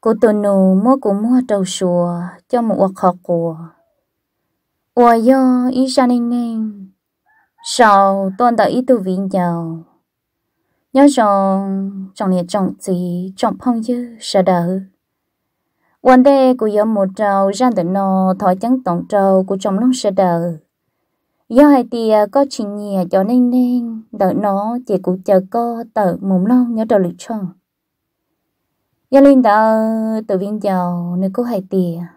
cô tôi nụ mua cũng mua trầu sùa cho một hoặc họ của. Ủa do ý ra nên nên sau tôi đã ý từ vị nhau nhớ rằng trong này trong gì trong phong dư sợ đỡ. Quan đề của giờ một trầu ra từ nó thổi trắng tổng trầu của trong lòng sợ đỡ. Do hai tia có chuyện nhẹ cho nên nên đợi nó chỉ cũng chờ cô tự mồm lâu nhớ đầu lịch chồng gia linh đã tự viên giàu nếu cô hai tìa. À?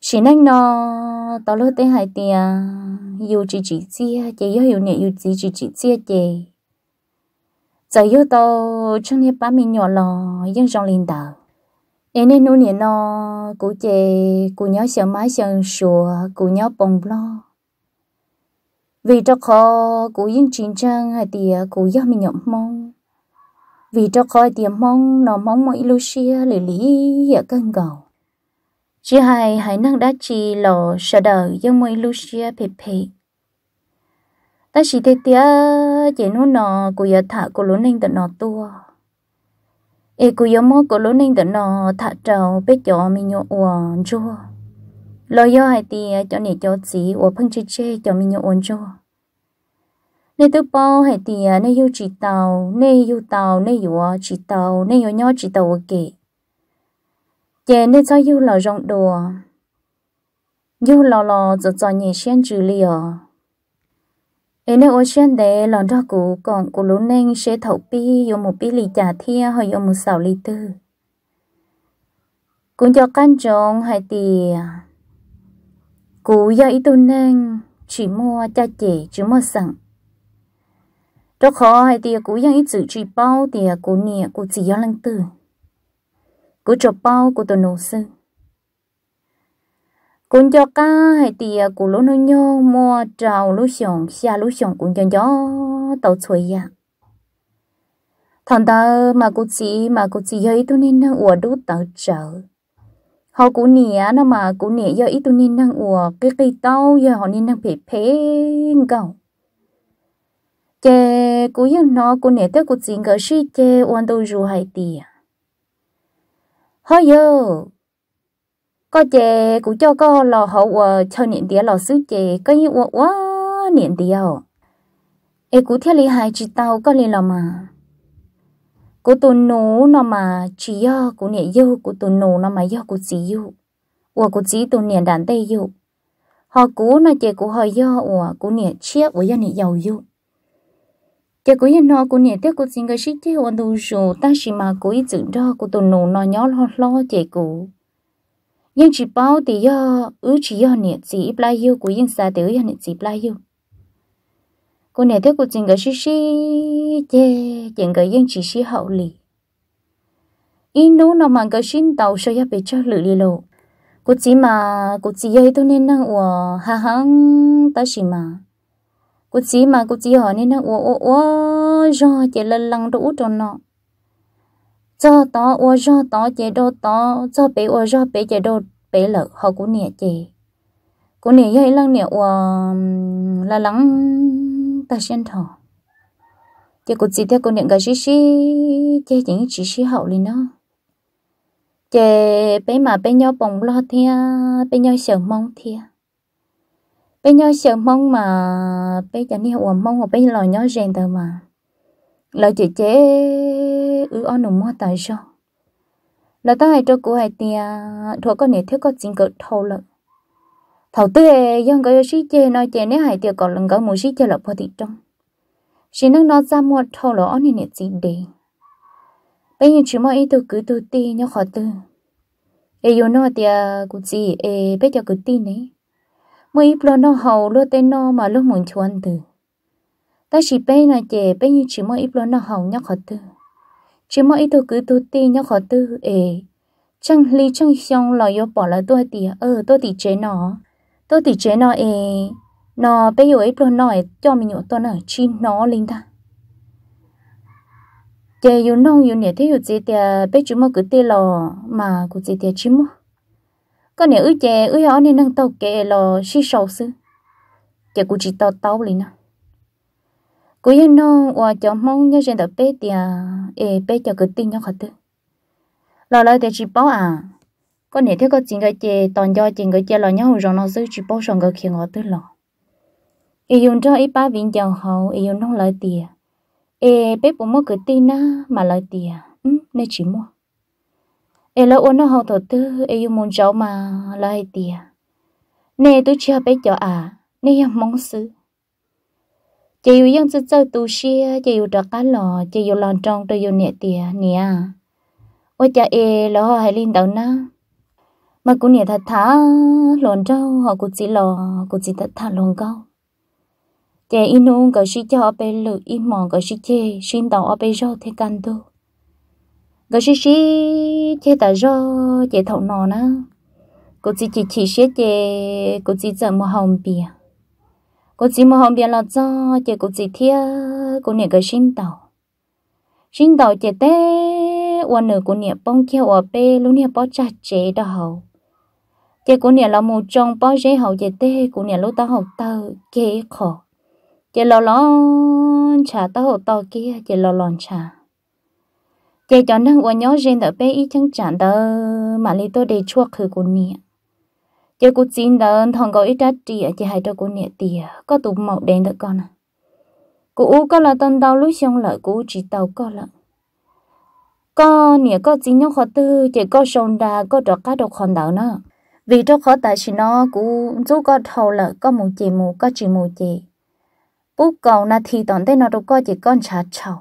chỉ nên nó tao lỡ tới hai tìa, à? dù chỉ chỉ chia chỉ yếu hiểu nhẹ dù chỉ chỉ chỉ chia chỉ giờ yếu tao trong nhà ba mình nhỏ lò nhưng rong linh đạo Nên nên nụ nhẹ nó cụ chè cụ nhó sợ mái sợ sùa cụ nhó bồng lo. Vì cho khó cụ yên chiến tranh hay tìa à, cụ yếu mình nhậm mong vì cho coi tiệm mong, nó mong mọi Lucia lì lý ở cân cầu. Chỉ hai hãy năng đã chỉ lò sợ đời do mọi Lucia phê phê. Ta chỉ thấy tía chỉ nó nó, của giờ thả của lũ lên tận nó tua. E của giờ mô của lũ nên tận nó thả trâu bế cho mình nhộ uổng chua. Lo yo hai tía cho nể cho chỉ uổng phân chê chê, cho mình nhộ uổng chua nên tôi bao hệ ti nên yêu chỉ tàu nên yêu tàu nên yêu chỉ tàu nên yêu nhau chỉ tàu kì chè nên cho yêu là rộng đồ yêu lò lò rồi cho nhẹ xuyên trừ liò nên ở trên đấy lần đó cụ còn cụ lúc nên sẽ thấu pi yêu một pi lì trà thia hay yêu một sào lì tư cũng cho căn tròn hay tì cụ do ý tu nên chỉ mua cha chị chỉ mua sẵn đó khó hay tì cụ do ý chữ chỉ bao tì cụ nè cụ chỉ do lăng tử cụ cho bao cụ tu nô sư cũng cho cá hay tiề của lũ nó nhô mua trào lũ sòng xa lũ sòng cũng cho gió tàu chuối ya thằng ta mà cô chỉ mà cô chỉ hơi tôi nên năng ủa đốt tàu trở họ cũng nè nó mà cũng nè do ít tôi nên năng ủa cái cây tàu giờ họ nên năng phê phê gạo cú yên nó cú nè tới cú chín cái suy chế hoàn đâu rù hay tì họ giờ có chế cú cho có lò hậu ờ cho niệm tía lò sứ chè có như quá quá niệm tía ê cú theo lý hai chỉ tao có liền lò mà cú tu nô nó mà chỉ yo cú nè yêu cú tu nô nó mà yo cú chỉ yêu và cú chỉ tu niệm đàn tây yêu họ cú nó chế cú họ do và cú niệm chiếc và do niệm giàu yêu chè của yên nó cô niệm tiếc cô xin cái shit chè hoàn đủ số ta chỉ mà cô ý dựng đó cô tuần nô nó nhỏ lo lo chè cũ nhưng chỉ bao thì do ứ chỉ do nè chỉ ít lai yêu của yên xa thì ứ yên chỉ lai yêu cô nè tiếc cô chính cái xí xí chê chính cái yên chỉ xí hậu lì in nô nào mà cái xin tàu sao ya bị cho lử đi lộ cô chỉ mà cô chỉ ấy tôi nên năng ủa ha hăng ta chỉ mà cô chỉ mà, cô chỉ hỏi nên nó ô ô ô do chỉ lần lần đủ cho nó cho tao ô cho tao chế đô tao cho bé ô cho bé chế đô bé lợ họ cũng nè chị. Cũng nè vậy lần nè ô là lắng ta xem thọ. Chế cô chỉ theo cô nè cái xí xí chế chỉ chỉ xí hậu lên đó. Chế bé mà, bé nhau bồng lo thia bé nhau sợ mong thia bây nhau sợ mong mà bây chẳng đi học mong hoặc bây lo nhau rèn tờ mà. Lời chị chế ư on nụ mua tại sao là ta hay cho cô hay tia thôi con này thiếu có chính cỡ thâu lợ. Thầu tư ấy dân cái sĩ chế nói chế nếu hay tia còn lần cái một sĩ chế là bao thị trong chỉ năng nó ra mua thâu lợ on này gì để. Bây giờ chỉ mua ý tôi cứ tôi ti, nhớ khó tư. Ấy yêu nó tia cũng gì ấy bây giờ cứ tin này mua ít lo nó hầu lo tên nó mà lúc muốn chuan từ. Ta chỉ bé là chè bé như chỉ mỗi ít lo nó hậu nhóc khó tư. Chỉ mỗi ít tôi cứ tôi ti nhóc khó tư, ê. Chẳng lý chẳng xong lo yo bỏ lại tôi tì ờ tôi tì chế nó. Tôi tì chế nó, ê. Nó bé yêu ít lo nó cho mình nhổ tôi nở chi nó linh ta. Chè yêu nông, yêu nhẹ thế yêu gì thì bé chỉ mà cứ tê lò mà cứ gì thì chim có nhẹ ư chè, ư họ nên nâng tàu kệ lò xí sầu sư chè cứ chỉ tàu tàu liền à cô yên nó và cho mong nhớ trên tập bé thì ê bé cho cái tin nhớ khát tư. Lo lại để chỉ bảo à? Có nè thế có chuyện cái chè, toàn do chuyện cái chè là nhau rồi nó giữ chỉ bảo xong cái khi ngõ tư lò. Ý dùng cho ý ba viên giàu hậu ý dùng nó lại tiền ê bé bố mua cứ tin á mà lại tiền ừ nên chỉ mua ê là ôn nó hậu thổ tư, ê, yêu muốn cháu mà lại tìa. Nè, tôi chưa bé cho à nè mong sư. Chị yêu yang sư tự tu xia, chị yêu đặc cá lò, chị yêu lòn trong tôi yêu nè tìa, nè à. ôi cha, ê lo hay linh đầu na mà cũng nè thật thả, lòn trâu, họ cũng chỉ lò cũng chỉ thật thả lòn câu trẻ inu cái sĩ cho bé lự, im mòn cái sĩ chê, xin tàu ở bé rau thế can tu cái xí xí chế ta rau chế thầu nọ na cô chỉ chỉ chỉ xế chế cô chỉ giờ mua hồng bìa. Cô chỉ mua hồng bìa là cho chế cô chỉ thia cô niệm cái xin tàu. Xin tàu chế té quan nữ cô niệm bông kia ở bê lúc nè bỏ chặt chế đó hậu. Chế cô niệm là một trong bỏ chế hậu chế té cô niệm lúc tao học tao kế khó chế lo lo chả tao học tao kia chế lo lo chả chị cho năng uốn nhớ riêng đỡ bé ít chẳng chẳng đỡ, mà lý tôi để chua khử cô nè chị cô xin đỡ, thằng có ít đắt tìa chị hay cho cô nè tìa, có tụ màu đen đỡ con à. Cô u có là tân đau lúc xong lợi cô chỉ tàu có lợ có nè có chỉ nhau khó tư chị có sông đà, có trọ cá đọc hòn đỡ nữa vì cho khó tại chỉ nó cũng chú có thầu lợ có một chị mù, có chị mù chị bố cầu na thì tòn tên nó đâu có, chỉ con chả chầu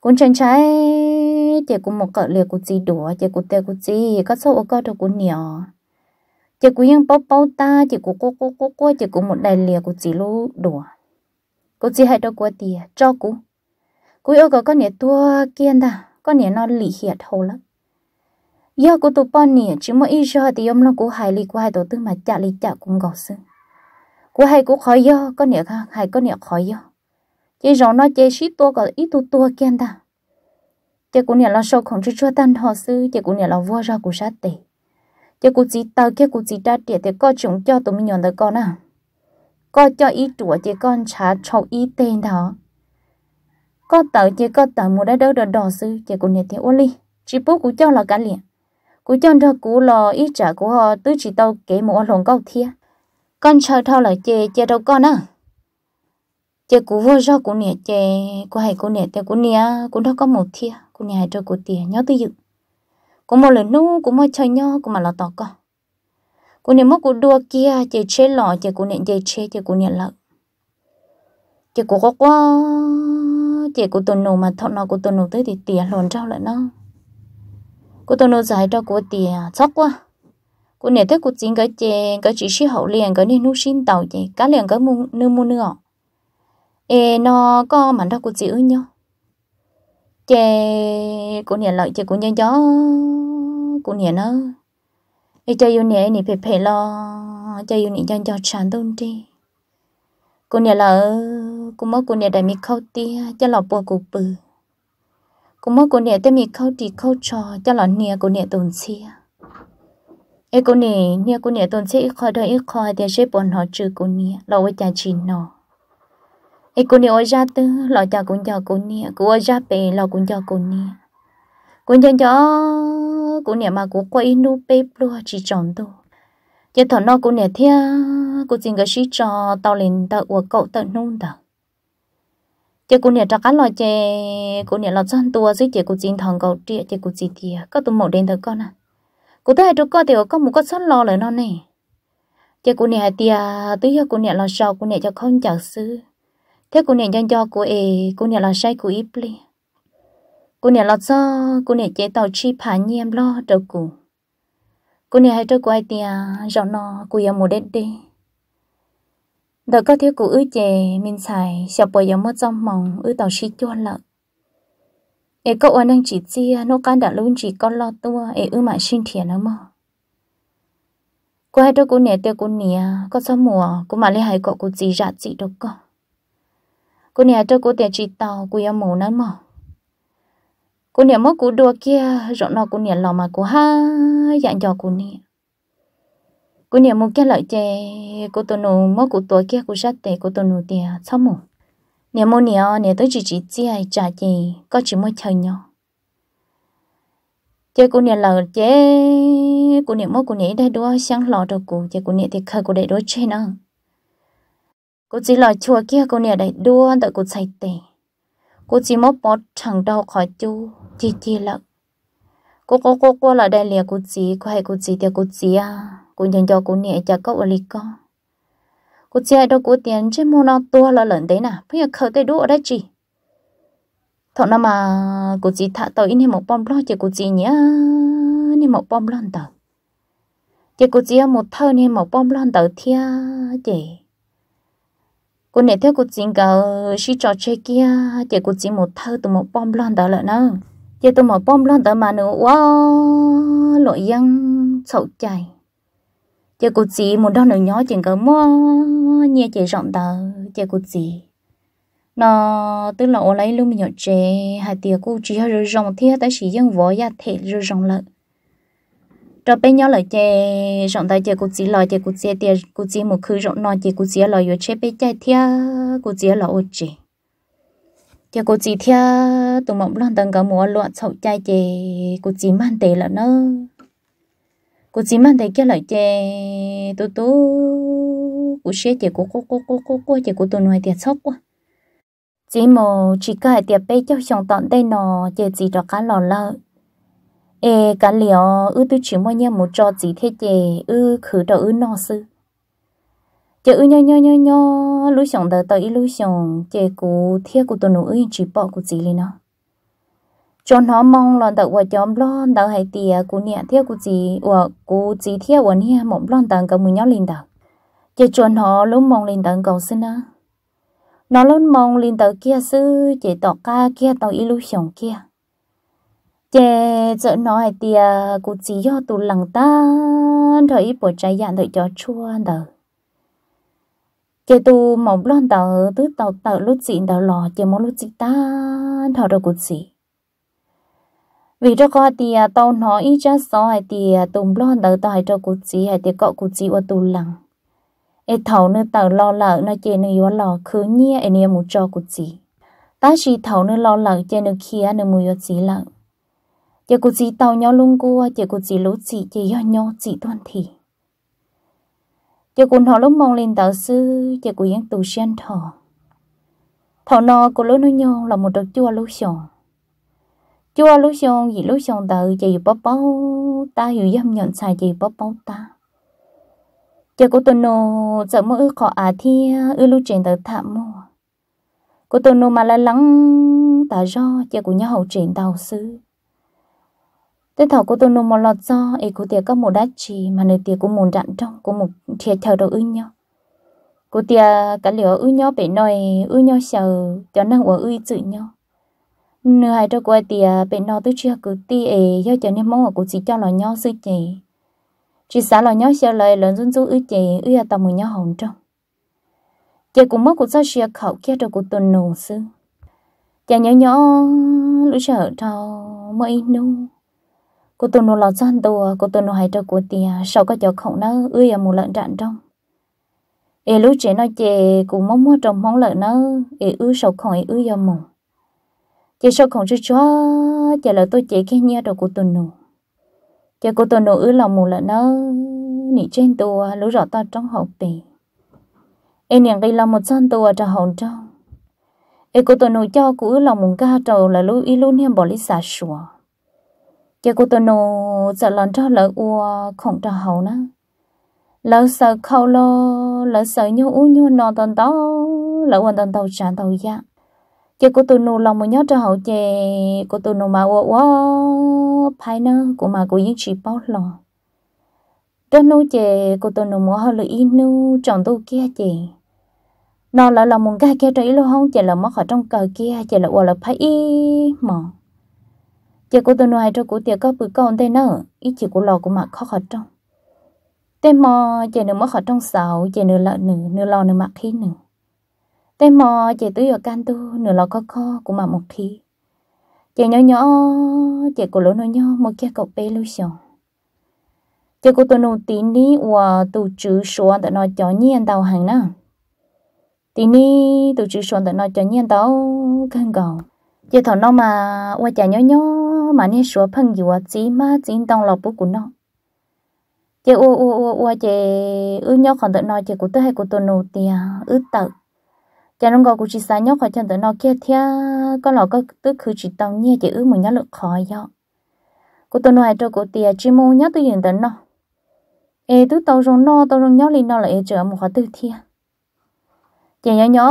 cũng chân trái chỉ cũng một cỡ liệt của gì đùa, chỉ cũng tê của gì có số có được của nhỏ chỉ cũng yên bao bao ta, chỉ cũng cô cô cô cô, chỉ cũng một đại liệt của gì lú đùa. Của gì hay đâu của tiền cho cú cú yêu có con nhẹ tua kiên ta, con nhẹ nó lì hiệt hồ lắm. Giờ của tụ bọn nhẹ chỉ mỗi ít giờ thì ông nó cú hài lì của hai tổ tư mà chả lì chả cũng gọt xương của hai cú khó do có nhẹ ha hai có nhẹ khó do chỉ rõ nó chỉ ship tua có ít tu tua kiên ta. Chỉ cũng nhà là sâu không chỉ cho tan họ sư, chỉ cũng nhà là vua ra của sát tệ chỉ cũng chỉ tao kia cũng chỉ đa tiền thì có chúng cho tụi mình nhận được con à. Có cho ít tuổi chỉ con trả cho ít tên đó. Có tờ chỉ có tờ một đã đỡ đỡ đỏ sư, chỉ cũng nhà thì ô ly. Chỉ bố cũng cho là cả liền. Cũng cho cho cú lo ít trả của họ, tứ chỉ tao kể một lòng câu thiệt con chờ thao là chê chê đâu con à chị cú vô rau cú nè chị cú hay cú nè chè cú nè cú đó có một thia cú nè hay cho cú tiền nhớ tới dự. Cú một lần nu cú mới chơi nhau cú mà là tỏ con cú nè mất cú đua kia chị chế lọ chị cú nè chè chế chị cú nè lợ. Chị cú có quá chị cú tuần nổ mà thọ nó cú tuần nổ tới thì tiền lồn trao lại nó. Cú tuần nổ dài cho cú tiền sốc quá. Cô nè thế cô chính cái chị cái chỉ sĩ hậu liền, cái nè nu xin tàu chị cá liền, cái mua nương mua nương ê, nó có mảnh đó cô chị ư nhau chè cô nhà lợi chè cô nhân gió cô nhà nó. Ê, chơi yêu nè nè phê phê lo, chơi yêu nè, cho cho chán tôn đi cô nhà lợi cô mất cô nhà đại mi khâu tia cho lọ bùa cô bự. Cô mất cô nhà tê mi khâu đi khâu trò, cho lọ nè cô nhà tồn xia ê cô nè nia cô nhà tồn xia ít khỏi đời ít khỏi thì sẽ bọn họ trừ cô nè lo với cha chị nó ai cô nè ôi ra tư, lo cho cũng cho cô nè. Cô ôi ra bề lo cũng cho cô nè. Cô cho cho, cô nè mà cô quay nu bếp luôn, chỉ chọn tu giờ thằng nó cô nè thia, cô xin cái sĩ cho tao lên tao của cậu tao nung tao. Giờ cô nè cho cá lo chè, cô nè lo chăn tua dưới chè cô xin thằng cậu trịa chè cô chỉ thia có tụi một đen thằng con à. Cô thấy được con thì có một con sót lo lại nó nè. Chứ cô nè tia tới giờ cô nè lò sao cô nè cho không chào sư thế cô nè cho cho cô ê cô nè là sai cô ít li cô nè là do cô nè chế tàu chi phá nhem lo đâu cô cô nè hay cho cô ai tia rõ nó cô yêu một đêm đi đợi có thiếu cô ư chè, mình xài sợ bồi giống mất trong mỏng, ư tàu chi chuan lợn ê cậu anh đang chỉ chia à, nó can đã luôn chỉ con lo tua, ê, ư mà xin thiệt nó mà cô hai đứa cô nè tiêu cô nè có sao mùa, cô mà lấy hai cậu cô gì dạ chị đâu có cô nè cho cô tiền chỉ tàu cô yêu mù nó mỏ cô nè, mất cô đua kia rộn nó cô nè lò mà cô ha, dặn dò cô nè. Cô nè một cái lợi chè, cô tôi nụ mất cô tuổi kia cô sát tệ, cô tôi nụ tiền sao mù. Nè mua nè nè tôi chỉ chỉ chia trả gì có chỉ mới chơi nhau chế cô nè là chế cô nè mất cô nè đây đua, sáng lò đồ cô chế cô nè thì khờ cô để đối chơi nữa cô chỉ lo chùa kia, cô nè đây đua đợi cô chạy tè cô chỉ mốt bó chẳng đau khỏi chú chỉ chỉ là cô cô cô cô là đại là cô chỉ cô hay cô chỉ thì cô chỉ à. Cô nhận cho cô nè, cho cậu ở lý con cô chỉ đâu cô tiền, chứ mua nó tua là lớn đấy nè. Bây giờ khởi tay đua ở đây chị. Thọ nó mà cô chỉ thả tàu in một bom lo chỉ cô chỉ nhá nên một bom lon tàu Chị cô chỉ một thơ nên một bom lon tàu thia, chị cô nè theo cô chỉ cả xí trò chơi kia chỉ cô chỉ một thơ từ một bom lon đó lại nó chỉ từ một bom lon đó mà nữa wow lội dân sầu chảy. Chỉ cô chỉ một đôi nữa nhỏ chỉ cả mua nhẹ chỉ rộng đó, chỉ cô chỉ. Nó tức là ô lấy luôn mình nhỏ trẻ, hai tiệc cô chỉ hơi rong thiệt tại chỉ dân võ gia thể rồi rong lợ cho bên nhau lại chế rộng tay chế cô chỉ lo chế cô chỉ tiền cô chỉ một khứ rộng non chế cô chỉ lo yo chế bên chạy thia, cô chỉ lo ôi chế chế cô chỉ thia, tụi mộng lon tầng cả mùa loạn sầu chạy chế cô chỉ mang tệ là nó. Cô chỉ mang tệ kia lại chế tôi tôi cô sẽ chế cô cô cô cô cô cô chế cô tôi nói tiệc sốc quá. Chỉ một chỉ cái tiền bé cho xong tận đây nọ chỉ chỉ cho cá lò lợn ê, cả liệu, ư tôi chỉ mua nhau một trò chỉ thế chè, ư khử đầu ư nọ sư. Chè ư nho nho nho nho, lú chồng đỡ tới lối sống chè cú thiết của tôi nụ chỉ bỏ cú chỉ lên nó. Cho nó mong là đỡ qua chóm lon đỡ hay tìa cú nhẹ thiết cú chỉ và cú chỉ thiết ủa nhẹ một lon đỡ cả mùi nhau lên đỡ chè cho nó lúc mong lên đỡ cầu xin á nó luôn mong lên tới kia sư chỉ tỏ ca kia tàu illusion kia chè chợ nói tia cụ chỉ do tụ lằng ta thời bộ trái dạng thời cho chua đờ. Chè tụ mỏng lon tờ, tứ tàu tờ lúc chị tờ lò chè mong lúc chị ta thọ rồi cụ chỉ. Vì cho coi tia tàu nói ít cho so hay tia tụm lon tờ tàu hay cho cụ chỉ hay tia cọ cụ chỉ ở tụ lằng. Ê thầu nữa tờ lo lợ nó chê nữa yếu lò khứ nhia ê nia một cho cụ chỉ. Ta chỉ thầu nữa lo lợ chê nữa kia nữa mùi yếu chỉ lợ chỉ có gì tàu nhau lung cua, chỉ có gì lối chị chỉ do nhau chị tuân thì chỉ cụ họ lúc mong lên tàu sư, chỉ có yên tù sen thọ. Thọ nọ của lối nó nhau là một đợt chua lối sòng chua lối sòng gì lối sòng tàu chỉ yếu bóp bóp, ta hiểu dâm nhận xài chỉ bóp bóp ta. Chỉ có tuần nô sợ mơ ư khó à thì ư lối trên tàu thảm mua cô tuần nô mà là lắng, ta do chỉ của nhau hậu trên tàu sư tên thảo cô tôi nô mà lọt do ấy cô tiệt có một đá chỉ mà nơi tiệt cũng muốn đạn trong cô một thiệt thờ đầu ư nhau cô tiệt cả liều ư nhau bể nồi ư nhau sờ, cho năng của ư chữ nhau nửa hai cho cô tiệt bể nồi tôi chưa cứ ti ấy do cho nên mong cô chỉ cho lò nhau sư chị chỉ xả lò nhau sờ lời lớn dân du ư chị ư à tao mùi nhau hồng trong. Chị cũng mất cuộc sao xe khẩu kia cho cô tuần nổ sư chị nhớ nhớ lúc sợ trâu mới nung cô tuần nô lọt gian tù cô tuần nô hay cho cô tiền sau có cho khẩu nó ư một lợn trạng trong? Ê, lúc trẻ nói chè cũng mong mua trong mong lợn nó. Ê ư sau khẩu ư ya mù. Chè sau khẩu chưa cho chè là tôi chè khen nhau rồi cô tuần nô chè cô tôi nổi lòng một lợn nó. Nị trên tua lúc rõ to trong hậu tỷ em niềng đây là một chân tua cho hậu trong em cô tôi nô cho cũ lòng một ca trầu là lúc y luôn niêm bỏ lý xả sủa giờ cô tôi nô sợ lần cho lỡ ua không cho hậu nữa lỡ sợ khâu lo lỡ sợ nhau u nhau nọ tần tao lỡ quần tần tàu trả tàu dạ. ya giờ cô tôi nô lòng một nhớ cho hậu chè, cô tôi nô mà ua ua phải nữa của mà của những chị bao lo cho nô chè, cô tôi nô mua hơi lợi nô chọn tu kia chè. Nó là lòng muốn cái kia trái lo không chè là mất ở trong cờ kia, chè là là phải mỏ chỉ có tôi nói cho cô tiệc có bữa con thế nữa ít chỉ có lò của mà khó ở trong tên mò chỉ nửa mất khó trong sào chỉ nửa lợn nửa nửa lò nửa mặc khí nửa tên mò chỉ tưới ở can tu nửa lò khó khó của mà một khí. Chị nhỏ nhỏ, chị có lỗ nhỏ nhỏ, một cái cậu bé lưu sầu. Chị cô tôi nụ tí ní và tụ chữ số để nó cho nhiên tàu hàng nè tí ní tụ chữ số để nó cho nhiên tàu cần cầu chị thằng nó mà qua chả nhỏ nhỏ mà nè sửa phăng dù chỉ mà chỉ tông lọc bút của nó chị ô ô ô ô chị ư nhớ còn tự nói chị của tôi hay của tôi nô tiền ư tự chị nó gọi của chị sáng nhớ khỏi chân tự nói kia thia con lọ có tức cứ chỉ tông nhẹ chị ư mình nhớ lực khó do của tôi nói cho của tiền chỉ mua nhớ tôi hiện tự nó ê tôi tao rong nó tao rong nhớ lên nó là ê chờ một khóa tư thia chị nhớ nhớ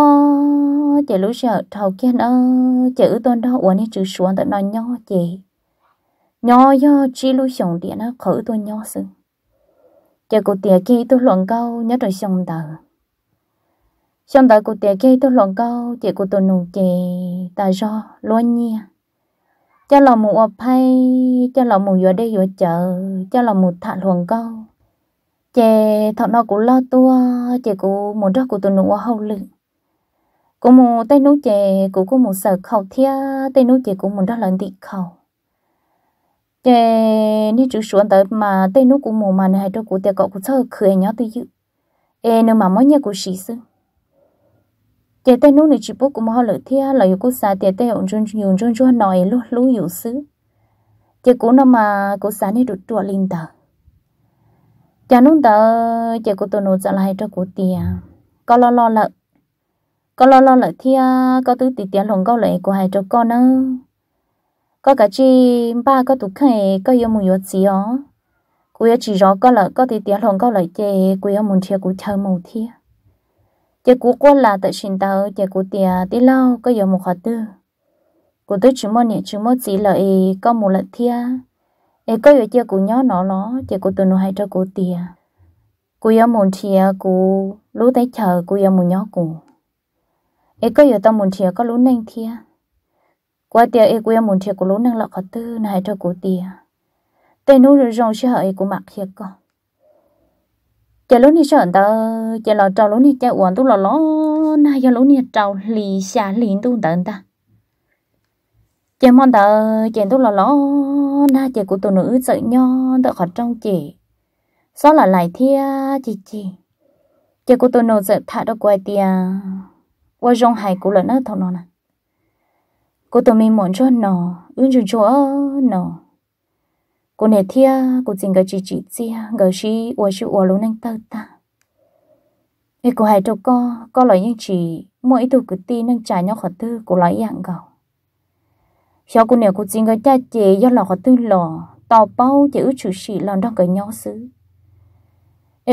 chị lúc giờ thầu kia nó chữ tôn tôi đó uống đi chữ xuống tận nói nhỏ chị. Nhỏ do chỉ lúc xong điện nó khởi tôi nhỏ sự chị cô tiền kia tôi luận câu, nhớ rồi xong tờ. Xong tờ cô tiền kia tôi luận câu, chị cô tôi nụ chị ta do, luôn nha. Cho lòng một ọp hay, cho lòng một vừa đây vừa chờ cho lòng một thả luận câu. Chị thọ nó cũng lo tua, chị cô muốn đó cụ tôi nụ hậu lực cô một tay nấu chè của cô có một sợ khẩu thia tay nút chè của một đó là tị khẩu. Chè ni chú xuống tới mà tên nó cũng mù mà này cho của tiệt cậu cũng sợ cười nhỏ tôi dự. Ê nếu mà mới nhớ của sĩ sư. Chè tên nó này chỉ bố cũng họ lợi thia là yêu cụ xa tiệt tay ông chung nhiều chung chung nói luôn lu hiểu sư chè của nó mà của xa này được trụ linh tờ. Chả nung tờ, chè của tôi nộp ra lại cho của tiệt có lo lo lợi có lo lo lợi thia à, có tư tiệt tiền lòng câu lợi của hai cho con nữa có cả chi ba, có tụ khai có yêu muốn yêu gì ó. Cô yêu chỉ rõ có là có thể tiền lòng có lại chè, cô yêu muốn thiệt cô chơi mù thiệt chè cô quan là tại sinh tao, chè cô tiền tí lâu có yêu một khó tư. Cô tới chỉ muốn nhẹ chỉ muốn gì lợi có một lần thiệt ê, có yêu chè cô nhớ nó nó chè cô tự nó hay cho cô tiền cô yêu muốn thiệt cô lúc tới chờ, cô yêu muốn nhớ cô ê, có yêu tao muốn thiệt có lúc nhanh thiệt qua tiệc e quê muốn thiệt có lũ năng lọ khó tư này cho của tiệc tên nu rồi rong sẽ hỏi của mặc thiệt con chờ lũ này sợ tao chờ lọ trâu lũ này chạy uẩn tu lọ lọ na giờ lũ này trâu lì xa lì tu tận ta. Chờ mong tao chờ tu lọ lọ na chờ của tụi nữ sợ nho tao khỏi trong chị sao là lại thia chị chị chờ của tụi nữ sợ thả đâu quay tia rong hải nó cô mình cho nó nó. Cô thia, cô ta. Cô co co những mỗi cứ ti nâng trả nhau khó tư, cô lấy dạng gạo. Sau cô này cô chính cái cha chế do lò khó tư lò tàu bao chỉ ước chủ sĩ làm đang cái nhau xứ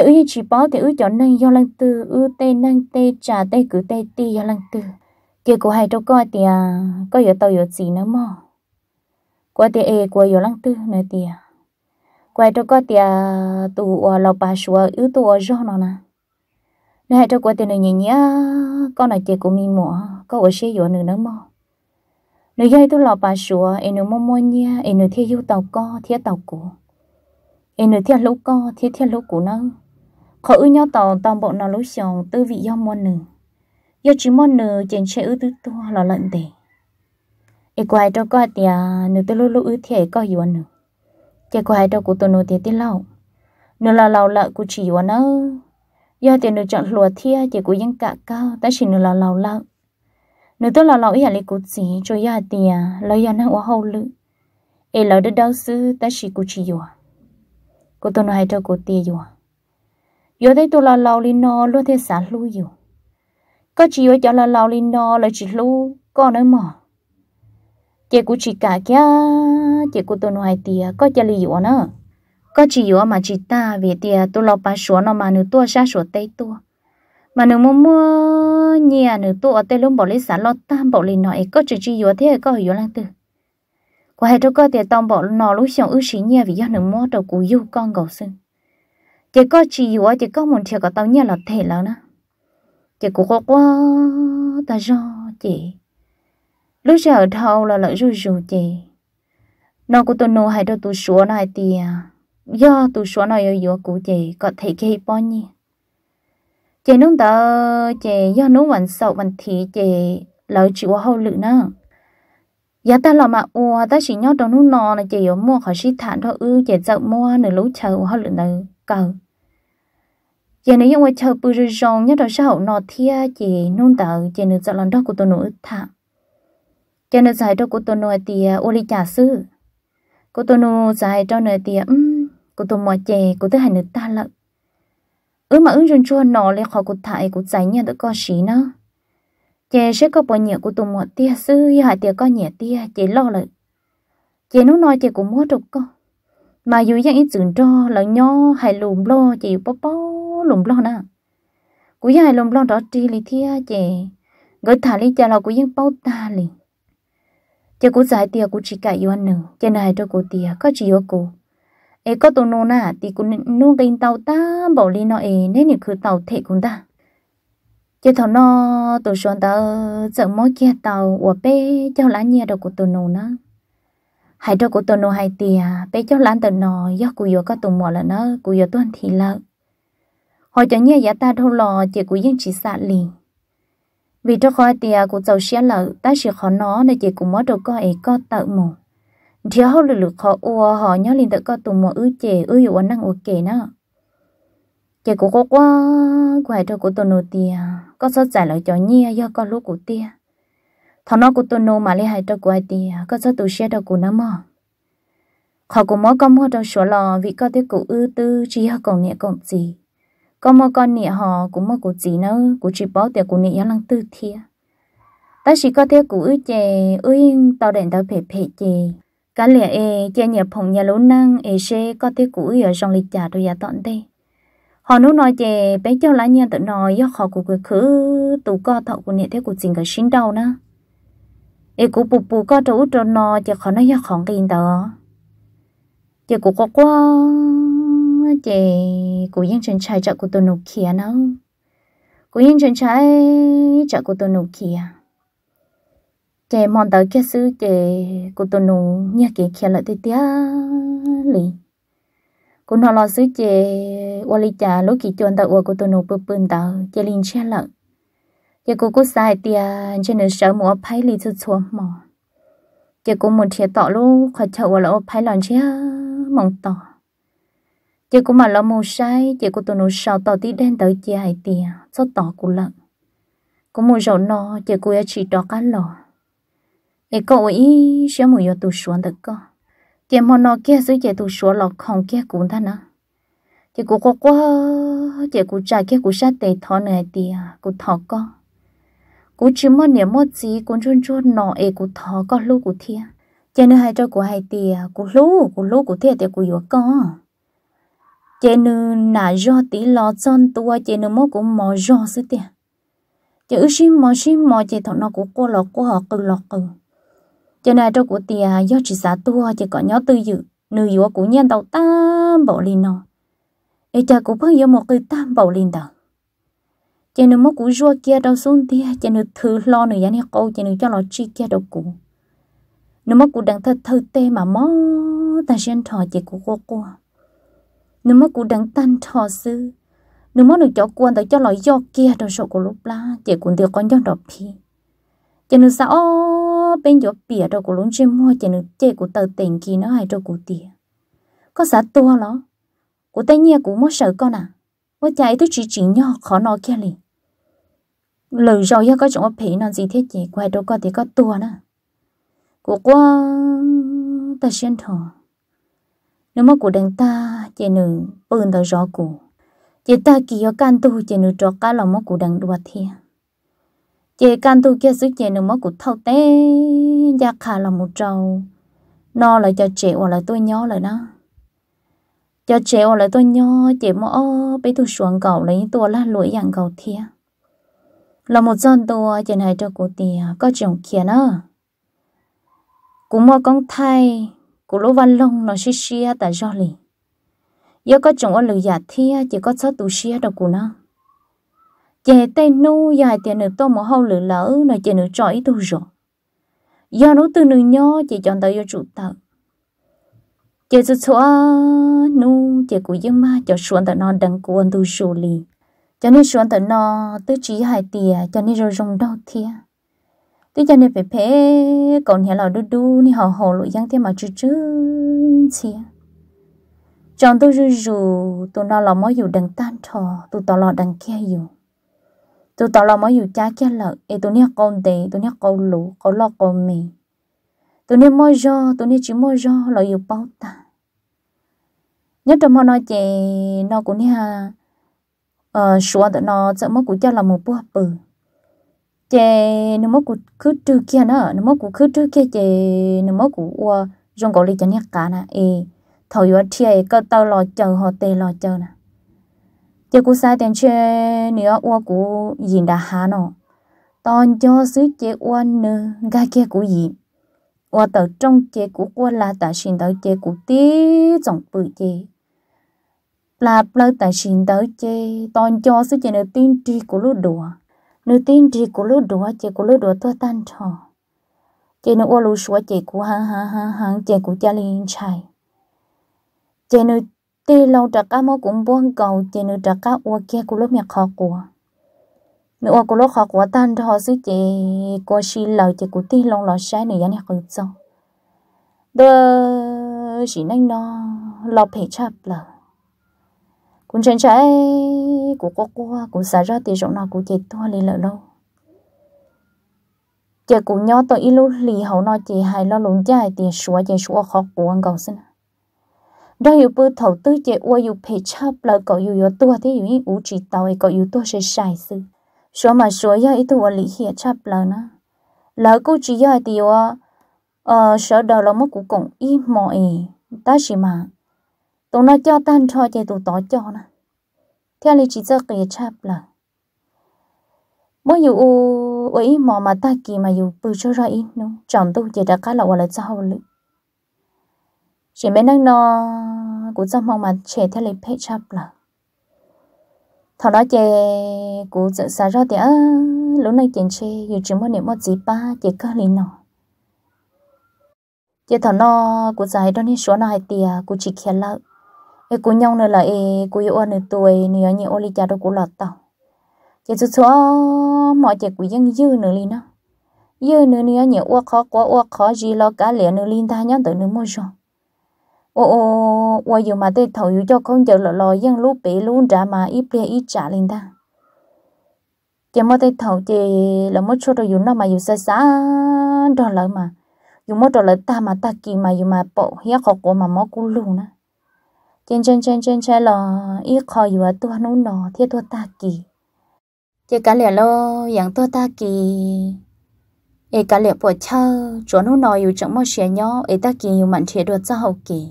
ấy như chỉ bỏ thì ư cho nên do lăng tư, ư, tê năng, tê trà, tê cứ, tê ti, do lăng tư. Kia cô hai đâu coi thì à, có giờ tàu giờ gì nữa mà qua thì e qua giờ lăng tư nữa thì à. qua đâu coi thì à, tụ lò bà sủa ư tụ do nó nè nè hai đâu qua thì này nhỉ nhá con này chị của mình mỏ có ở xe giờ nữa nữa mà nếu dây tụ lò bà sủa em nữa mua mua nha em nữa theo yêu tàu co theo tàu cổ em nữa theo lũ co theo theo lũ cổ nâng khó ư nhau tàu, toàn bộ nó lối sòng tư vị do môn nữa do chỉ môn nửa trên xe ư tư to là lận tề. E quay cho coi tia nửa tư lô lô ư thiệt coi hiểu nửa. Chỉ quay cho cụ tôi nửa thiệt tiền lâu. Nửa là lâu lợ cụ chỉ hiểu nó do tiền nửa chọn lùa thiệt chỉ cụ những cả cao, ta chỉ nửa là lâu lợ. Nửa tư là lâu ý là cụ chỉ, cho do tia lấy do nó quá hậu lự. E lỡ được đau sư ta chỉ cụ chỉ hiểu cụ tôi nói cho cụ tia hiểu yo thấy tôi là lâu li nó luôn thế xả lui yêu có chỉ yo cho là lao lên nó là chỉ lu con nữa mà chị cũng chỉ cả kia chị cũng tôi nói tiệt có cho lý do nữa. Có chỉ ở mà chỉ ta về tiệt tôi lo bán số nó mà nửa tua ra số tây tua. Mà nửa mua mua nhà nửa tua tây luôn bỏ lấy sản lo tam bỏ lên nói có chỉ chỉ ở thế có hiểu lăng từ, qua hai cho có tiền tông bỏ nó lúc xong ước sĩ nhà vì do nửa mua đầu cú yêu con gầu sinh chỉ có chỉ ở chỉ có một thiệt có tao nhớ là thể là nữa chỉ cũng có quá ta do chị lúc giờ thâu là lợi rủi rủi chị nó cũng tôi nô hay đâu tôi số này thì do tôi số này ở giữa của chị có thể khi bao nhiêu chị nung tờ chị do nung vẫn sầu vẫn thì chị lợi chịu hậu lự nữa giá ta làm mà ua ta chỉ nhớ trong nung nọ là chị ở mua khỏi sĩ thản thôi ư chị dạo mua nửa lũ chờ hậu lự nữa cầu giờ nếu như chờ bự rồi rong nhớ đó sao nó thia chị nôn tạo chị nữ giờ lần đó của tôi nữ thả chị nữ giải đó của tôi nói thì ô li trả sư cô tôi nu dài cho nơi um cô tôi mua chè, cô tôi hành được ta lợ ứ mà ứng rừng chua nọ lấy khỏi của thải của giải nhà tôi có xí nó. Chè sẽ có bao nhiêu của tôi mua tia sư hai tia có nhẹ tia chỉ lo lợi chè nó nói chè cũng mua được con mà dù dạng ít chừng cho là nho hay lùm lo chỉ bó bó lùm lo nè. Cú hai lùm lo đó chỉ lì thia chè gỡ thả lì chả là cú yên bao ta lì. Chè cú giải tiệt cú chỉ cãi yêu nữa chè này cho cú tiệt, có chỉ yêu cú ấy có tụ nô nà thì cú nô cái tàu ta bảo lì nó ấy nên như cứ tàu thể cũng ta chè thằng nó tụ xuân ta sợ mỗi kia tàu của bé cho lá nhia đâu của tụ nô nà hai đứa của tôi nô hai tia. Bé cho lan tụ nô do cô vừa có tụng mò là nó cô vừa tuân thì lợ. Họ cho nhia giá ta đâu lò, chỉ cú yên chỉ xả liền vì cho khỏi tia cô giàu xé lợ, ta chỉ khó nó nên chỉ cũng mất được coi ấy có tự mù. Thiếu hậu lực lực khó ua, họ nhớ liền tự có tụng mò ư chè ư hiệu năng ua kể nó. Chỉ của có quá quay cho của tôi nô tia. Có số giải lại cho nhia do có lúc của tia thằng nó của tụ nô mà lấy hai thằng của ai thì à? có số tụ xe đâu của nó mà họ cũng mỗi có mua đâu sủa lò, vì có thể cụ ư tư, chỉ họ còn nhẹ còn gì. Có một con nhẹ họ cũng một cụ gì nữa cụ chỉ bảo tiệc cụ nịa lăng tư thia. Ta chỉ có thể cụ ư chè, ư tao đèn tao phê phê chè. Cả lẽ e chè nhà phòng nhà lũ năng e xe có thể cụ ư ở trong lịch trả tôi giả tọn đây họ nói nói chè, bé cho lá nhân tự nói do họ cụ cứ khứ tụ co thọ của nhẹ thế cụ chính cái xin đầu nữa e cụ bù bù có trâu trâu nó chè khó nói do khó kinh đó chè cụ có quá chị cô yên chân trái cho cô tôi nụ kia nó. Cô yên chân trái cho cô tôi nụ kia chị mòn tới kia sư chị cô tôi nụ nhớ kia kia lại tới tía lì. Cô nói là sư chị qua lý trả lúc kỳ chuẩn tới cô tôi nụ bự bự tờ, chị linh che lợn chị cô có sai tia cho nên sợ mua phải lì chút xuống mò chị cô muốn thiệt tỏ lú khỏi chậu là phải lần chứ mong tỏ. Chị cô mà lo mù sai, chị cô tụi nó sao tỏ tí đen tới chia hai tiền cho tỏ của lợn cô mua rau no chị cô chỉ đỏ cá lò để cậu ý sẽ mua yo tụ xuống được cơ. Giờ mà nó kia dưới chị tụ xuống lò không kia cũng ta nữa chị cô có quá, chị cô trả kia cô sát tệ thọ này tiền cô thọ con cú chỉ mơ niệm mơ gì cũng chôn chôn nọ ê cú thọ có lú cú thiệt chơi nữa hai cho của hai tiền cú lú cú lú cú thiệt thì cú yo con. Chơi nữa nà do tí lo chân tua chơi nữa mơ cú mò do sư tiền chơi ư xin mò xin mò chơi thọ nọ cú cô lọ cú họ cư lọ cư chơi này cho của tia do chỉ xả tua chơi có nhớ tư dự nữ yếu cú nhân đầu tam bảo linh nọ, ê cha cú phải yếu một cái tam bảo linh đó chỉ nữ mô cũng rua kia đâu xuống tia chỉ nữ thử lo nữ giá câu chỉ nữ cho nó chi kia đâu cũ nữ mô cũng đang thật thơ tê mà mó ta xin thọ chỉ của cô cô. Nếu mà cụ đang tan thọ sư nếu mà được cho quan tới cho nó do kia đâu sợ của lúc la chỉ cũng được con do đọc phi chỉ nếu sao bên gió bìa đâu của lúc chim mua chỉ nếu chỉ của tờ tiền kia nó hay đâu của tiền có sao tua nó của tay nhia cũng mất sợ con à. Với lời rồi có chỗ phí nó gì thế chị quay đâu có thì có tua nữa của qua ta xuyên thọ nếu mà của đàn ta chỉ nữ bưng tờ rõ của chỉ ta kỳ ở can tu chỉ nữ trọ cá lòng mà của đàn đua thia. Chỉ can tu kia sức chỉ nữ mà của thâu té, gia khả là một trâu no lại cho trẻ hoặc là tôi nhỏ lại đó. Cho trẻ hoặc là tôi nhỏ chỉ mà ô bé tôi xuống cầu lấy tua la lụi dạng cầu thia là một dân tua trên hai cho cổ tia có chồng kia nữa cũng mua con thay cụ lô văn long nó xí xí tại do lì. Giờ có chồng ở lửa giả thi chỉ có sáu tù xí đâu cụ nó. Chè tay nu, dài tiền nữ tô một hâu lử lỡ nó chè nữ trọi ít tu rồi giờ nó từ nữ nhỏ chỉ chọn tới yêu chủ tờ chè số số nu, chè cụ dương ma, cho xuống tại non đằng cuốn tu xù lì cho nên xuống tới nó tới trí hai tìa, cho nên rồi rong đau thia tuy cho nên phải phê còn nhà lò đu đu ni họ hồ lụi giang thêm mà chú chú chia chọn tôi rư rù tôi nó là mới dù đằng tan thò tôi tò lò đằng kia dù. Tôi tò lò mới dù cha kia lợ, ê tôi nhắc con tề tôi nhắc con lũ, con lo con mì. Tụi nên mơ do tụi nên chỉ mơ do là dù bao ta nhất trong họ nói chè, nó cũng nha ờ đó nó sợ mất của cho là một bữa bự. Chè nó mất của cứ trước kia nữa nó mất của cứ trước kia chè nó mất của ua trong gọi là cho nhắc cả nè. Ê thầu ở thiê có tao lo chờ họ tê lo chờ nè. Chè cũng sai tiền chè nữa ua của nhìn đã hà nó toàn cho xứ chè ua nữa ga kia của nhìn, ua tờ trong chè của ua là tại xin tới chè của tí trọng bự chè. Là plơ tại xin tới chê toàn cho sự chê nữ tin tri của lũ đùa nữ tin tri của lũ đùa chê của lũ đùa tôi tan trò chê nữ ô lũ xua chê của hàng hàng hàng hàng chê của cha linh trai chê nữ tê lâu trả cá mô cũng buông cầu chê nữ trả cá ô kia của lũ miệng khó của nữ ô của lũ khó của tan trò sự chê của xì lời chê của tê lâu lọ sai nữ yánh khởi cho đơ chỉ nên nó lọ phải chạp lời cũng chân trái của cô cô à, cũng xả ra thì rộng nào cũng chết to lên lỡ đâu. Chị cũng nhớ tôi ít lúc lì hậu nói chị hay lo lúng chạy thì xóa chị xóa khó của anh cầu xin. Đó yêu bơ thầu tư, chị ua yêu phê chấp là cậu yêu yêu tua, thế yêu ý ủ chỉ tàu ấy cậu yêu tua sẽ sai sự số mà số ya ít tua lì hiệp chấp là nó. Lỡ cô chỉ ya thì ua ờ sợ đầu là mất của cùng ít mọi, ta chỉ mà tụi nó cho tan cho chạy tụi tỏ cho nè theo lý chỉ cho cái chắp là. Mỗi dù ấy mò mà ta kỳ mà dù bự cho ra ít nữa chọn tôi chỉ đã cá là là sao lự. Chỉ mấy năng nó cũng trong mong mà trẻ theo lý phê chắp là. Thọ đó chị cũng tự xa ra thì lúc này tiền chê, dù chỉ muốn niệm một gì ba, chỉ có lý nó chị thọ nó cũng giải đó nên số này hay tiền cũng chỉ kia lợi e cô nhông nữa là e cô yêu anh tuổi nữa như ô li cha đâu cũng lọt tàu. Chỉ số số, mọi chuyện của dân dư nữa li nó dư nữa nữa như ô khó quá ô khó gì lo cả lẽ nữa linh ta nhớ tới nữa mua rồi. Ô ô ô dù mà tôi thầu cho con chờ lọ lọ dân lúc bể luôn trả mà ít bia ít trả linh ta. Chỉ mới tôi thầu chỉ là mới số rồi dùng nó mà dùng xa xa đó lại mà. Dùng mới rồi lại ta mà ta kỳ mà dùng mà bộ hiếc khó của mà mó cú luôn á trên trên trên trên trên là ít khó yếu tua nó nó thiết tua ta kì, chỉ cả lẽ lo yang tua ta kì, ấy cả lẽ bỏ chơ chỗ nó nó yếu chẳng mau xé nhỏ ấy ta kì yếu mạnh thiết được cho hậu kỳ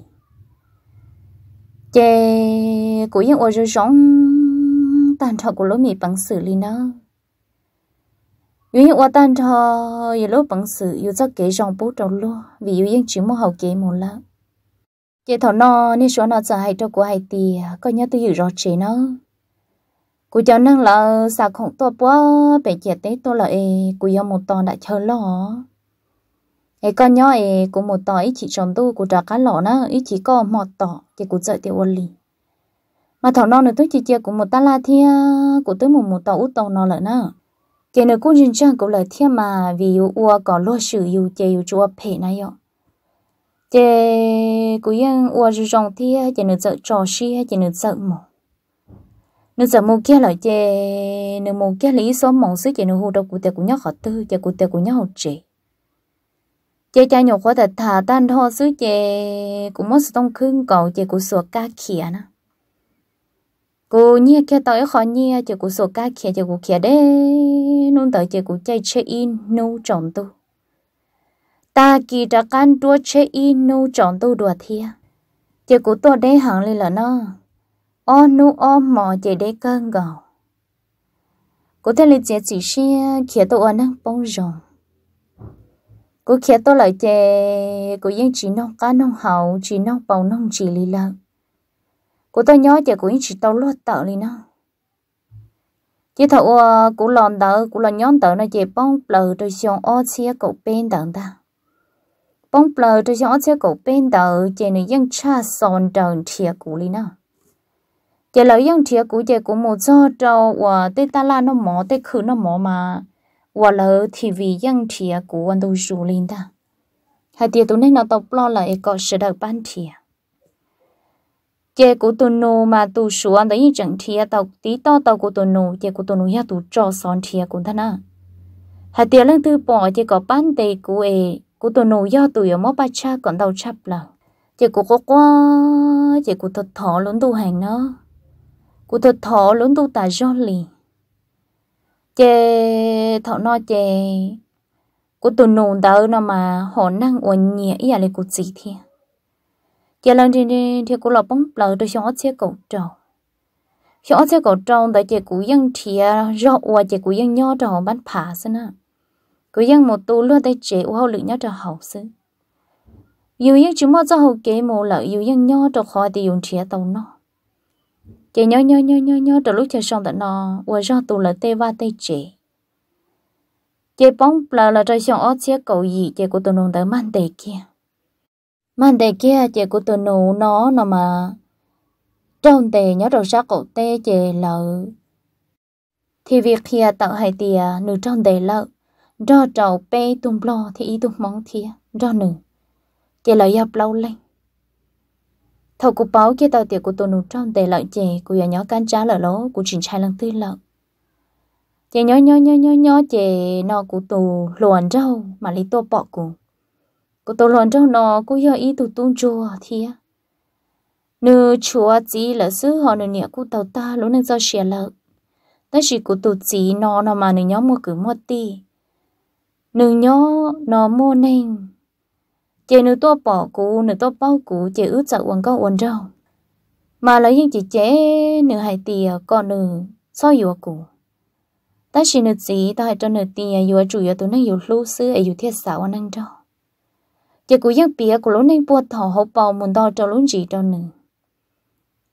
chỉ của những ở rồi giống tàn thọ của lỗ mì bằng xử lý nó yếu những ô tàn thọ yếu lỗ bằng xử yếu cho kế dòng bút đầu luôn vì yếu những chữ mô hậu kế một lắm chị thọ nó nên số nó giờ hay cho của hay tì có nhớ tôi hiểu rõ chị nó cô cho năng là sao không to quá bé trẻ tế tôi là cô yêu một tòn đã chờ lo ê, con nhớ ê, cô một tò ít chỉ chồng tôi, cô trả cá lọ nó, ít chỉ có một tò chị cô dạy tiểu lì. Mà thọ nó nữa tôi chỉ chia của một ta la thia, của tôi một một tàu út tàu nó lại nữa chị nữa cô nhìn trang cô lời thia mà vì yêu ua có lo sự yêu chơi yêu chúa phê này ạ chế cú yên ua rù rong thì ờ, chế nữ sợ trò xí ờ, chế nữ sợ mồ nữ sợ mồ kia lại chế nữ mồ kia lý số mỏng xứ chế nữ hồ đâu cụ tè cụ nhóc họ tư chế cụ tè cụ nhóc họ chế chế cha nhục quá thật thà tan thọ xứ chế cụ mất sự tông khương cầu chế cụ sửa ca khía nè cụ nhia kia tới khó nhia chế cụ sửa ca khía chế cụ khía đấy nôn tới chế cụ chạy chế in, nô trọng tu ta kỳ đã can đua chế y nu chọn tu đùa thia. Chị của tôi đế hẳn lên là nó o nu o mò chị đế cơn gầu cô thấy lịch chỉ xe kia tôi ăn năng bông rồng. Cô kia tôi lại chị cô yên chỉ nông cá nông hậu chỉ nông bầu nông chỉ lì là, cô tôi nhớ chị yên chỉ tàu lót tợ lì nó chị thầu cô lòn tợ cô là nhón tợ nó chị bông lờ rồi xong o xe cậu bên tận ta bông bờ tôi cho xe cổ bên đầu chị này dân cha son tròn thiệt cũ li nào. Chị lấy dân thiệt cũ chị cũng một do trâu và tê ta la nó mỏ tê khử nó mỏ mà. Và lỡ thì vì dân thiệt cũ anh tôi rủ lên ta. Hai tiệt tôi nên nó tập lo lại có sự đầu ban thiệt chị của tôi nô mà tôi sửa anh đấy chẳng thiệt tàu tí to tàu của tôi nô chị của tôi nô ya tôi cho son thiệt cũng thế nào hai tiệt lần thứ bỏ chị có ban tê của ấy cô tôi nổ do tụi ở mốt ba cha còn đầu chấp là. Chị cô có quá, chị cô thật thọ lớn tu hàng nó cô thật thọ lớn tu tà do lì. Chị thọ no chị cô tôi nổ đỡ nó mà họ năng uẩn nhẹ ý là cô gì thế chị lần trên thì cô là bóng lờ tôi xong chiếc cầu trầu xong chiếc cầu trầu tại chị cô dân thì do qua chị cô dân nho trầu bán phá xin à cô dân một tu luôn tay chế u hậu lực nhau cho hậu sư dù dân chúng mà cho hậu kế mồ lợi dù dân nhỏ cho khỏi thì dùng chia tàu nó. Chế nhỏ nhỏ nhỏ nhỏ nhỏ cho lúc chơi xong tận nó vừa ra tu là tê va tê chế chế bóng là là trời xong chiếc cầu gì chế cô tôi nông tới man tê kia. Mang để kia chế của tôi nụ nó nó mà trong tề nhớ đầu sát cổ tê chế lợ thì việc kia tạo hai tìa nửa trong tề lợ do trầu bê tung lo thì ý tung mong thia do nữ chị lợi dập lâu lên thầu cụ báo kia tàu tiệc của tụi nụ trong tề lợi chè của nhà nhỏ can trả lỡ lỗ của trình trai lần tư lợn chị nhỏ nhỏ nhỏ nhỏ nhỏ chè nó của tù luồn rau mà lý tô bọ cụ của tôi luồn trong nó cô giờ ý tụ tung chùa thì nữ chùa chỉ là sư họ nữ nhẹ của tàu ta lũ nên do xẻ lợn ta chỉ của tụ chỉ nó nó mà nữ nhóm mua cứ mua ti nương nhớ nó mua nên chị nữ tô bỏ cũ nữ tô bao cũ chị ướt sợ quần có quần rau. Mà lấy những chị chế nữ hai tìa còn nữ so yếu cũ ta chỉ nữ chỉ ta hãy cho nữ tìa yếu chủ yếu tụi nó yếu lưu sư yếu thiết xảo năng rau chị cũng ยัง bia của lúc nên buộc thỏ hậu bảo muốn đo cho lúc gì cho nữ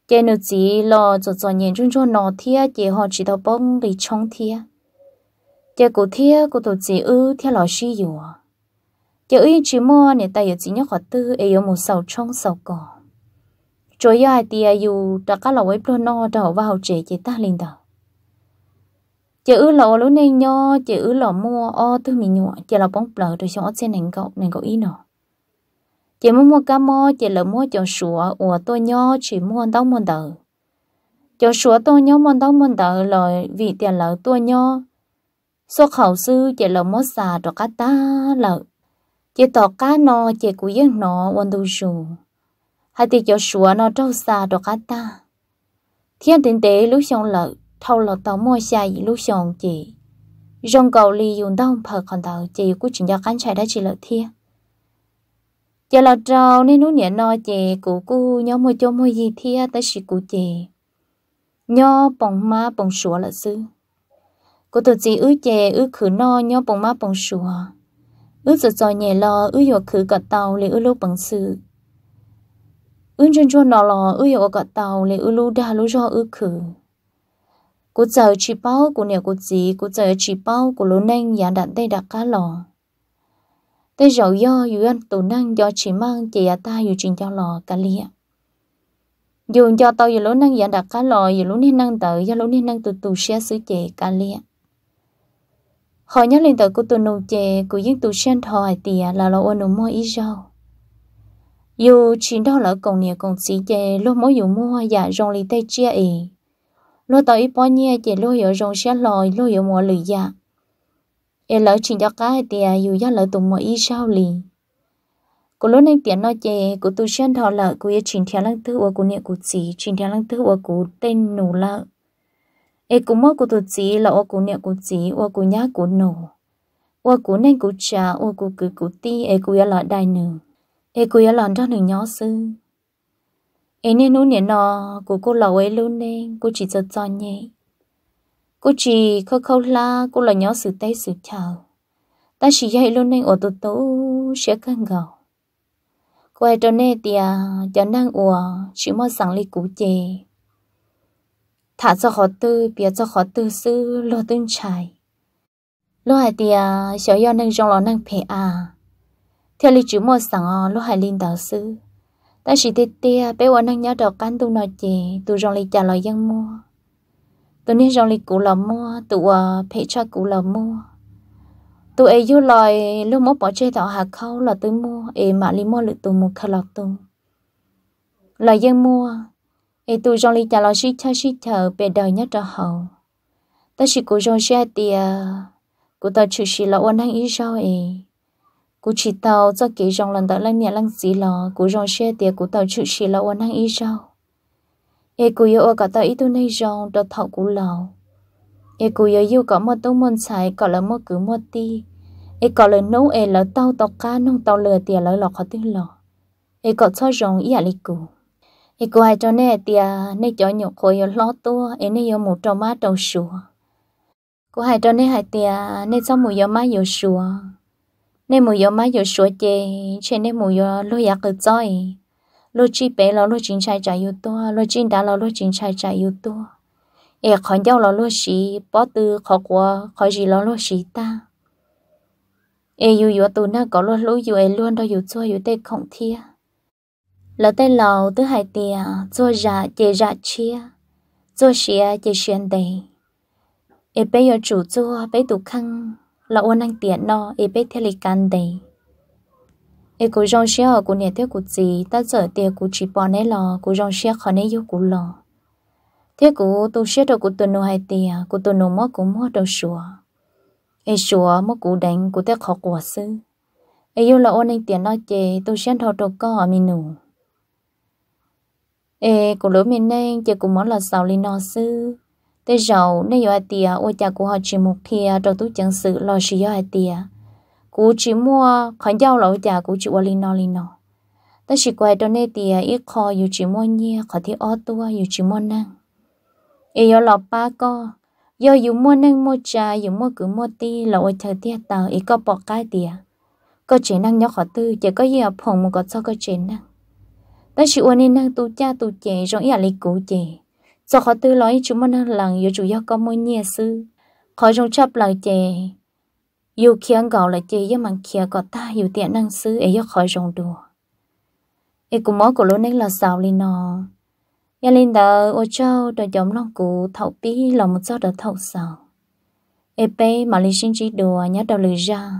chị nữ chỉ lo cho cho nhìn chung cho nó thia chị họ chỉ đào bông để trong thia giờ cụ thia cụ tổ chỉ ư, thia lò suy yếu à. giờ ư chỉ mua nè tay chỉ nhớ khỏi tư ấy ở một sầu trong sầu cỏ. Rồi ai tia yêu đã cả lò với pro no đầu vào trẻ chỉ ta linh đầu giờ ư lò lúc nên nho giờ ư lò mua o tư mình nhọ giờ là bóng bờ rồi cho trên nền cậu nền cậu ý nọ. Chị muốn mua cá mò chị lỡ mua cho sủa, ủa tôi nho chỉ mua đâu mua đỡ. Cho sủa tôi nho mua đâu mua đỡ rồi vì tiền lỡ tôi nho số khẩu sư chỉ là mốt xà cho cá ta lợ, chỉ tỏ cá nó chỉ cũng yên nó quan tu sù. Hay thì cho sủa nó trâu xà cho cá ta. Thiên tình tế lúc xong lợ, thâu lỡ tàu mua xài lúc xong chỉ. Rong cầu li dùng đông phật còn tàu chỉ cũng chuyện cho cán chạy đã chỉ lợ thiên giờ là trâu nên núi nhện no chỉ cụ cú nhớ mua cho mua gì thiên tới chỉ cú chỉ nhớ bồng má bồng sủa là sư cô tự chỉ ước chè, ước khử no nhó bông má bông sùa ước giờ giờ nhẹ lo ước yo khử cả tàu lì ước lúc bằng sự ước chân cho nó lo ước yo cả tàu lì ước lúc đa, lúc do ước khử cô chờ chỉ bao cô nè cô chỉ cô chờ chỉ bao cô lúc nên giả đặt đây đặt cá lò tay rậu do, dù anh tù năng, do chỉ mang chị à ta, dù trình cho lò cả lia. Dù cho tao dù lũ năng giả đặt cá lò, dù lũ nên năng tự do lũ nên năng tù tù xe sứ chị cả lia. Họ nhớ lên tới cô tôi nô chè của những tù sen thòi tìa là lo ôn mua ý rau. Dù chỉ đó là còn nhiều còn xí chè lúc mỗi dù mua dạ rong lì tay chia ý. Lúc tới bao nhiêu chè lúc hiểu rong xe lòi lúc hiểu mua lì dạ e lỡ chỉ cho cái thì à, dù cho lỡ tụng mọi ý sao lì cô lúc này tiền nói chè của tu sen thọ lỡ của ấy trình theo lăng tư của cô niệm cô chỉ theo lăng tư của tên nụ lợ e cô mơ cô tu chỉ là ô cô niệm cô chỉ ô cô nhá cô nổ, ô cô nên cô trả ô cô cứ cô ti e cô ấy là đại nữ e cô ấy là cho nữ nhỏ sư e nên nụ niệm nó cô cô lỡ ấy luôn nên cô chỉ cho cho nhẹ. Cô chỉ khâu khâu la cô là nhỏ sự tay sự chào ta chỉ dạy luôn nên ở tụ tụ sẽ căng gầu cô ấy cho nên tia cho năng ủa chỉ mơ sẵn ly cũ chè thả cho họ tư bia cho họ tư sư lo tương trái lo hai tia sợ do năng trong lo năng phê à. Theo lý chú mua sẵn, lo hai linh đạo sư ta chỉ tê tia bé quan năng nhớ đọc cán tu nói chè tu trong lý trả lời dân mua. Tụi nên rong lý cũ là mua tụi à ờ, phê cho cũ là mua. Tụi ấy vô lời lúc mốt bỏ chơi tạo hạt khâu là tôi mua ấy mà lý mua được tụi một khâu là tụi lo dân mua e tu rong lịch trả lời shit cha shit cha về đời nhất cho hậu ta chỉ cố rong xe tiền của ta chỉ chỉ là ôn hành ý sao ấy cú chỉ tàu cho kỹ rong lần tới lên nhà lăng gì lò cú rong xe tiệt cú tàu chữ lo lò năng ý rau. E cú yêu cả ta ít tu này rong cho thọ cố lo e cú yêu yêu có một tông môn sai có là một cứ một ti e có là nấu e là tàu tàu cá, nông tàu lừa tiệt là lọ khó tin lọ. E có cho rong, ý à li cú thì cô hai cho nè tiệt nè cho nhục khối lo tua em nè yêu một trâu má trâu sùa. Cô hai cho nè hai tiệt nè cho một yêu má yêu sùa. Nên mùi yo má yo sùa chê trên nên mùi yo lo yak cơ chơi lo chi bé lo lo chính trai trái yo to lo chính đã lo lo chính trai trái yo to e khỏi nhau lo lo xí bỏ từ khó qua khỏi gì lo lo xí ta. E yêu yêu tu na có lo lo yêu e luôn đó yêu cho yêu tê không thia lỡ tê lầu tứ hai tia cho ra chế ra chia. Cho xia chế xuyên đề e bây giờ chủ cho bây tụ khăn. Là ôn anh tiền nó e bây theo lịch can đề e cô rong xia ở cô nhà theo cô gì ta giờ tiền cô chỉ bỏ nấy lò cô rong xia khó nấy yêu cô lò. Thế cô tu xia đầu cô tuần nô hai tia cô tuần nô mất cô mất đầu sủa e sủa mất cô đánh cô theo khó của sư. E yêu là ôn anh tiền nó chê, tu xe thọ đâu có ở mình nụ Ê, cô lối mình nên chê cô mất là sao li nó sư Tế giàu nếu ai tiêng ôi cha của họ chỉ một kia rồi tú chẳng sự lo sự yếu ai tìa. cú chỉ mua khỏi giao lẩu cha cú chỉ qua linh nó linh nó Tế chỉ quay cho nên tìa, ít khó yếu chỉ mua nhia khỏi thì ô tua yếu chỉ mua năng yêu lọ ba co yếu yếu mua năng mua trà yếu mua cứ mua ti là ôi chờ tìa tàu ít có bỏ cái tìa. có chế năng nhỏ khó tư chỉ có yếu phòng một có sao có chế năng ta chỉ uốn nên năng tu cha tu chè rồi ý là lịch cũ chè do khó tư nói chúng mình lần yêu chủ yếu có mối nhẹ sư. Khó trong chấp lời chè yêu khiến gạo là chè yêu mang kia có ta yêu tiện năng sư, ấy yêu khó trong đùa. Ấy cũng mỗi của lối này là sao lên nó nhà lên đó ô châu đợi giống lòng cụ thấu bí lòng một sao đợi thấu sao ấy bé mà lên sinh chỉ đùa, nhớ đầu lười ra.